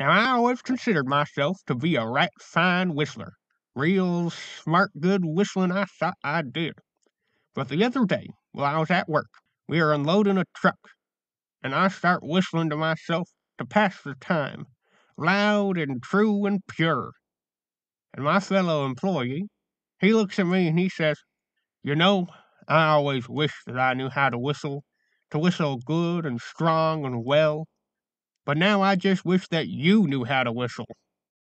Now I always considered myself to be a right fine whistler. Real smart good whistlin' I thought I did. But the other day, while I was at work, we were unloading a truck, and I start whistlin' to myself to pass the time, loud and true and pure, and my fellow employee, he looks at me and he says, You know, I always wished that I knew how to whistle, to whistle good and strong and well, but now I just wish that you knew how to whistle.'